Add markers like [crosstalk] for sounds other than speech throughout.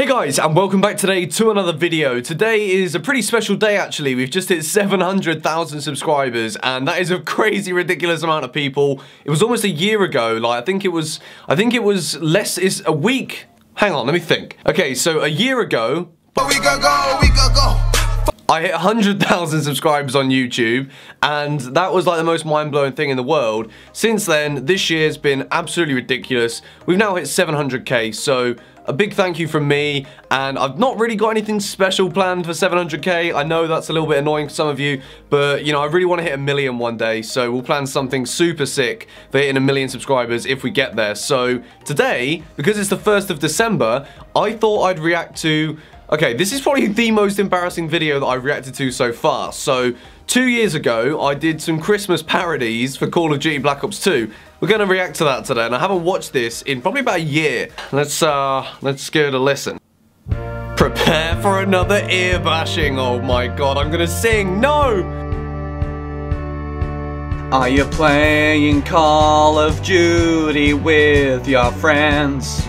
Hey guys, and welcome back today to another video. Today is a pretty special day actually. We've just hit 700,000 subscribers, and that is a crazy, ridiculous amount of people. It was almost a year ago, like I think it was, I think it was less, is a week. Hang on, let me think. Okay, so a year ago, We could go, we could go. I hit 100,000 subscribers on YouTube, and that was like the most mind-blowing thing in the world. Since then, this year's been absolutely ridiculous. We've now hit 700k, so a big thank you from me, and I've not really got anything special planned for 700k. I know that's a little bit annoying for some of you, but you know, I really want to hit a million one day, so we'll plan something super sick for hitting a million subscribers if we get there. So today, because it's the 1st of December, I thought I'd react to Okay, this is probably the most embarrassing video that I've reacted to so far. So, two years ago, I did some Christmas parodies for Call of Duty Black Ops 2. We're gonna react to that today, and I haven't watched this in probably about a year. Let's, uh, let's give it a listen. Prepare for another ear bashing. Oh my god, I'm gonna sing. No! Are you playing Call of Duty with your friends?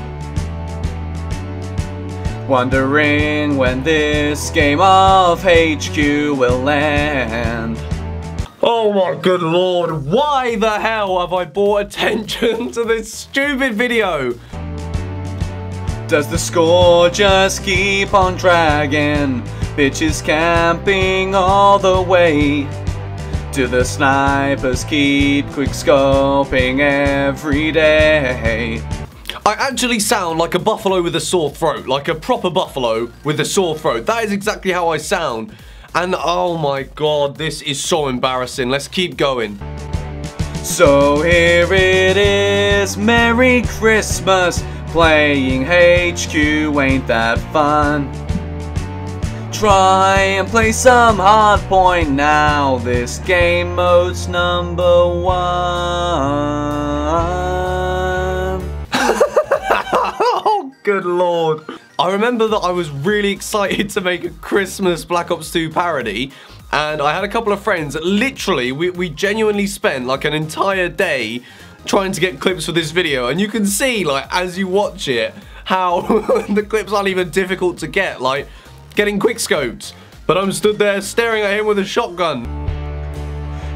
Wondering when this game of HQ will end. Oh my good lord, why the hell have I brought attention [laughs] to this stupid video? Does the score just keep on dragging? Bitches camping all the way. Do the snipers keep quick scoping every day? I actually sound like a buffalo with a sore throat, like a proper buffalo with a sore throat. That is exactly how I sound. And oh my god, this is so embarrassing. Let's keep going. So here it is, Merry Christmas. Playing HQ ain't that fun. Try and play some hardpoint now. This game mode's number one. Good lord. I remember that I was really excited to make a Christmas Black Ops 2 parody. And I had a couple of friends that literally, we, we genuinely spent like an entire day trying to get clips for this video. And you can see, like, as you watch it, how [laughs] the clips aren't even difficult to get. Like, getting quick scoped. But I'm stood there staring at him with a shotgun.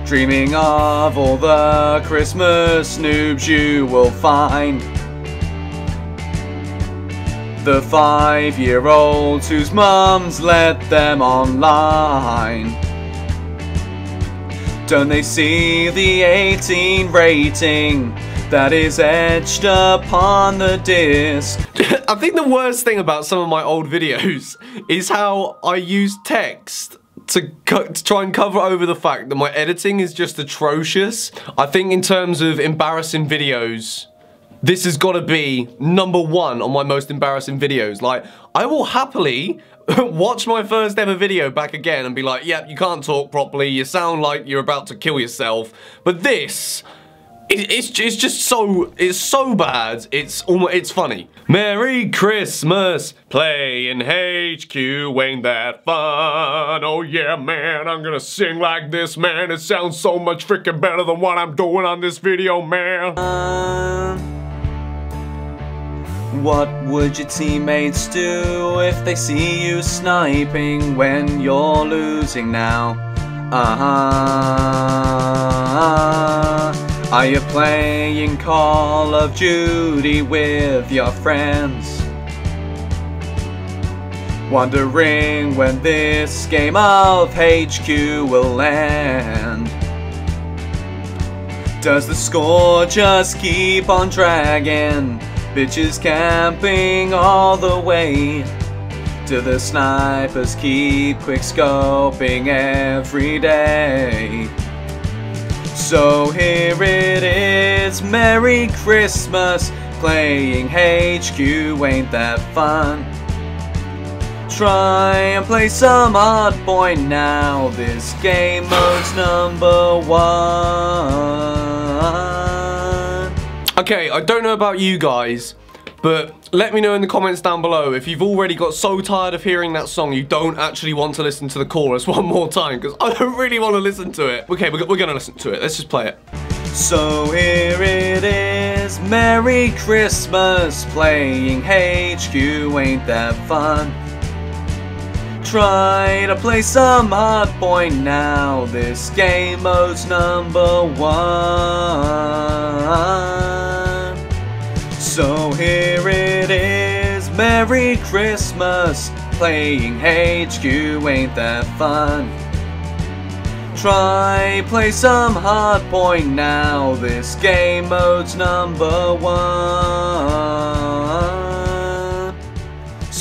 Dreaming of all the Christmas noobs you will find. The five-year-olds whose mums let them online. Don't they see the 18 rating that is etched upon the disc? [laughs] I think the worst thing about some of my old videos is how I use text to, to try and cover over the fact that my editing is just atrocious. I think in terms of embarrassing videos, this has got to be number one on my most embarrassing videos. Like, I will happily [laughs] watch my first ever video back again and be like, yep, yeah, you can't talk properly, you sound like you're about to kill yourself. But this, it, it's, it's just so, it's so bad, it's almost, it's funny. Merry Christmas, playing HQ ain't that fun. Oh yeah, man, I'm gonna sing like this, man. It sounds so much freaking better than what I'm doing on this video, man. Um... What would your teammates do if they see you sniping when you're losing now? Uh-huh. Are you playing Call of Duty with your friends? Wondering when this game of HQ will end? Does the score just keep on dragging? Bitches camping all the way To the snipers keep quick scoping every day. So here it is, Merry Christmas. Playing HQ ain't that fun? Try and play some hardpoint now. This game mode's number one Okay, I don't know about you guys, but let me know in the comments down below if you've already got so tired of hearing that song you don't actually want to listen to the chorus [laughs] one more time, because I don't really want to listen to it. Okay, we're, we're going to listen to it. Let's just play it. So here it is, Merry Christmas, playing HQ, ain't that fun? Try to play some Hardpoint now, this game mode's number one. So here it is, Merry Christmas, playing HQ, ain't that fun? Try play some Hardpoint now, this game mode's number one.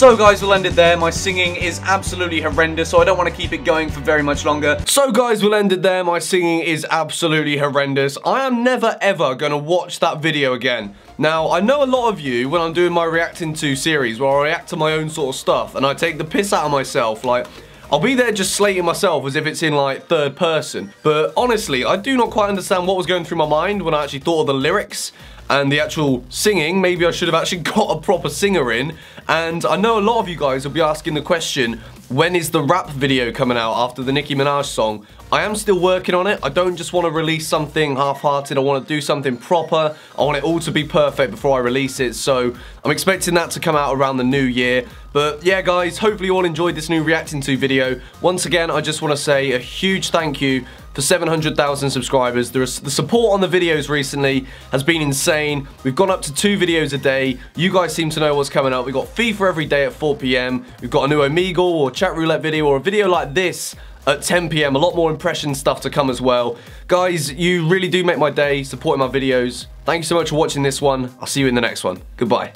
So guys, we'll end it there. My singing is absolutely horrendous, so I don't want to keep it going for very much longer. So guys, we'll end it there. My singing is absolutely horrendous. I am never ever going to watch that video again. Now, I know a lot of you, when I'm doing my reacting to series, where I react to my own sort of stuff, and I take the piss out of myself, like, I'll be there just slating myself as if it's in like third person. But honestly, I do not quite understand what was going through my mind when I actually thought of the lyrics and the actual singing. Maybe I should have actually [laughs] got a proper singer in. And I know a lot of you guys will be asking the question, when is the rap video coming out after the Nicki Minaj song? I am still working on it. I don't just want to release something half-hearted. I want to do something proper. I want it all to be perfect before I release it. So I'm expecting that to come out around the new year. But yeah, guys, hopefully you all enjoyed this new reacting to video. Once again, I just want to say a huge thank you for 700,000 subscribers. the support on the videos recently has been insane. We've gone up to two videos a day. You guys seem to know what's coming up. We've got FIFA every day at 4 p.m. We've got a new Omegle or chat roulette video or a video like this at 10 p.m. A lot more impression stuff to come as well. Guys, you really do make my day supporting my videos. Thank you so much for watching this one. I'll see you in the next one. Goodbye.